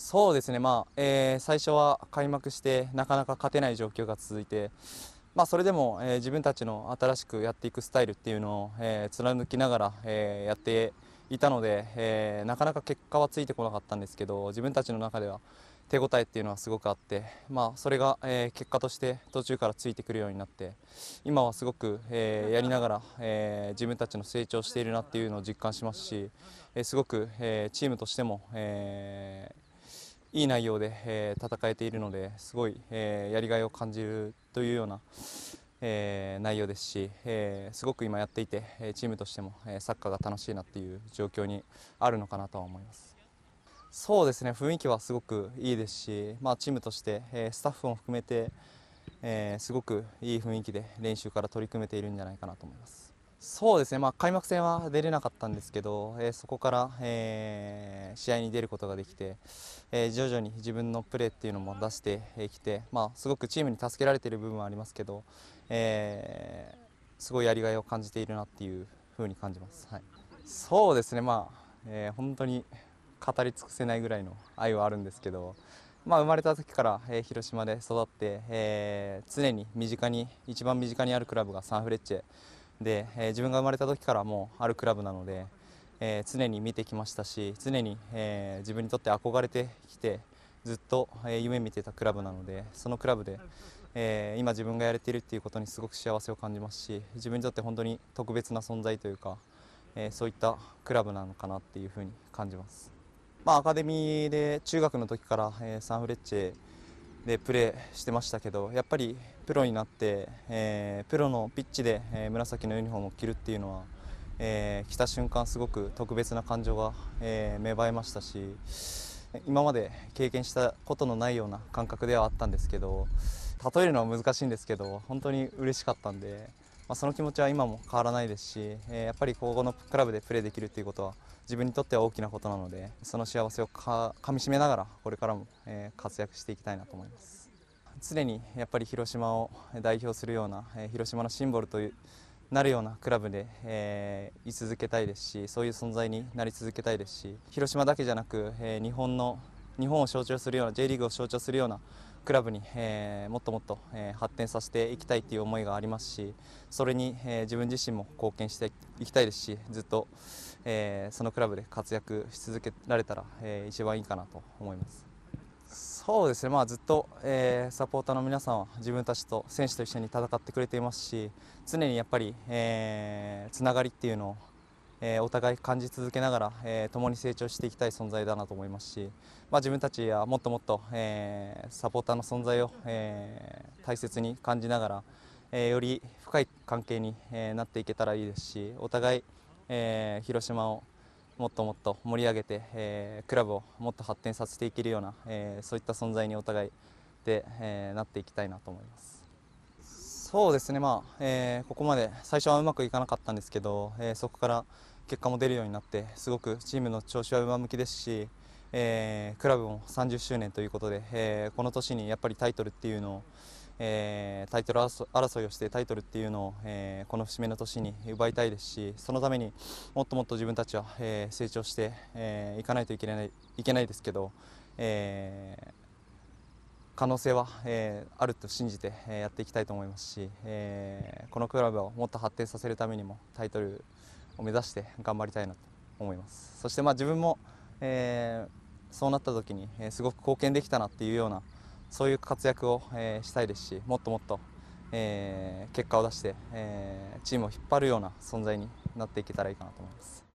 そうですね、まあえー、最初は開幕してなかなか勝てない状況が続いて、まあ、それでも、えー、自分たちの新しくやっていくスタイルっていうのを、えー、貫きながら、えやっていたので、えなかなか結果はついてこなかったんですけど自分たちの中では手応えっていうのはすごくあって、まあ、それが、え、結果として途中からついてくるようになって今はすごく、えー、やりながら、え、自分たちの成長しているなっていうのを実感しますし、えすごく、えチームとしても、えいい内容で、え戦えているのですごい、えやりがいを感じるというような、え内容ですし、えすごく今やっていてチームとしても、えサッカーが楽しいなっていう状況にあるのかなとは思います。そうですね雰囲気はすごくいいですし、まあ、チームとして、え、スタッフも含めて、え、すごくいい雰囲気で練習から取り組めているんじゃないかなと思いますそうですね、まあ、開幕戦は出れなかったんですけど、えー、そこから、えー試合に出ることができて、え徐々に自分のプレーっていうのも出してきて、まあ、すごくチームに助けられている部分はありますけど、えすごいやりがいを感じているなっていうふうに感じます。はい、そうですね、まあえ本当に語り尽くせないぐらいの愛はあるんですけど、まあ、生まれた時から、えー、広島で育って、えー、常に身近に一番身近にあるクラブがサンフレッチェ。で、えー、自分が生まれた時からもあるクラブなので、え常に見てきましたし常に、え自分にとって憧れてきてずっと、え夢見てたクラブなのでそのクラブで、え今自分がやれているっていうことにすごく幸せを感じますし自分にとって本当に特別な存在というか、えそういったクラブなのかなっていうふうに感じます。まあ、アカデミーで中学の時から、え、サンフレッチェでプレーしてましたけどやっぱりプロになって、えー、プロのピッチで、え、紫のユニフォームを着るっていうのは、えー、来た瞬間すごく特別な感情が、えー、芽生えましたし今まで経験したことのないような感覚ではあったんですけど例えるのは難しいんですけど本当に嬉しかったんで、まあ、その気持ちは今も変わらないですし、えー、やっぱりここのクラブでプレーできるっていうことは自分にとっては大きなことなのでその幸せをかみしめながらこれからも、え、活躍していきたいなと思います。常にやっぱり広島を代表するような、え、広島のシンボルというなるようなクラブで、えー、居続けたいですしそういう存在になり続けたいですし広島だけじゃなく、えー、日本の日本を象徴するような J リーグを象徴するようなクラブに、えー、もっともっと、えー、発展させていきたいという思いがありますしそれに、えー、自分自身も貢献していきたいですしずっと、えー、そのクラブで活躍し続けられたら、えー、一番いいかなと思います。そうですね、まあ、ずっと、えー、サポーターの皆さんは自分たちと選手と一緒に戦ってくれていますし常にやっぱり、えー、つながりっていうのを、えー、お互い感じ続けながら、えー、共に成長していきたい存在だなと思いますし、まあ、自分たちはもっともっと、えー、サポーターの存在を、え、大切に感じながら、え、より深い関係に、え、なっていけたらいいですしお互いえ、広島をもっともっと盛り上げて、えー、クラブをもっと発展させていけるような、えー、そういった存在にお互いで、えー、なっていきたいなと思います。そうですね、まあえー、ここまで最初はうまくいかなかったんですけど、え、そこから結果も出るようになってすごくチームの調子は上向きですし、え、クラブも30周年ということで、えー、この年にやっぱりタイトルっていうのをえー、タイトル争いをしてタイトルっていうのを、えー、この節目の年に奪いたいですしそのためにもっともっと自分たちは、えー、成長してい、えー、かないといけないいけないですけど、えー、可能性は、えー、あると信じて、えー、やっていきたいと思いますし、えー、このクラブをもっと発展させるためにもタイトルを目指して頑張りたいなと思います。そしてまあ自分も、えー、そうなった時に、えー、すごく貢献できたなっていうようなそういう活躍を、えー、したいですしもっともっと、えー、結果を出して、えー、チームを引っ張るような存在になっていけたらいいかなと思います。